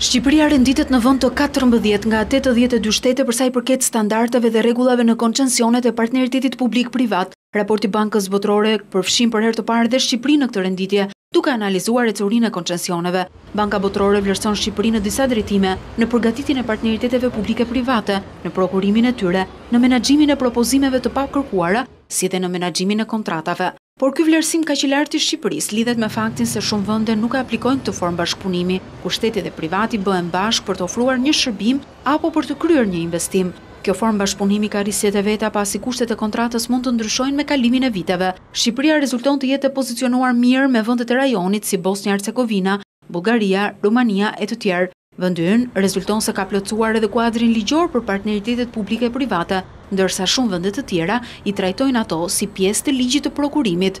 Shqipëria renditet në vend të katërmbëdhjetë nga tetëdhjetë e dy shtete përsa i përket standardeve dhe rregullave në koncensionet e partneritetit publik-privat. Raporti i Bankës Botërore përfshin për herë të parë dhe Shqipërinë në këtë renditje, duke analizuar ecurinë e koncensioneve. Banka Botërore vlerëson Shqipërinë në disa drejtime, në përgatitjen e partneriteteve publike-private, në prokurimin e tyre, në menaxhimin e propozimeve të pakërkuara, si dhe në menaxhimin e kontratave. Por ky vlerësim kaq i lartë i Shqipërisë lidhet me faktin se shumë vende nuk e aplikojnë këtë formë bashkëpunimi, ku shteti dhe privati bëhen bashkë për të ofruar një shërbim apo për të kryer një investim. Kjo formë bashkëpunimi ka risqet e veta pasi kushtet e kontratës mund të ndryshojnë me kalimin e viteve. Shqipëria rezulton të jetë e pozicionuar mirë me vendet e rajonit si Bosnja-Hercegovina, Bullgaria, Rumania e të tjerë. Vendi ynë rezulton se ka plotësuar edhe kuadrin ligjor për partneritetet publike-private, ndërsa shumë vende të tjera i trajtojnë ato si pjesë të ligjit të prokurimit.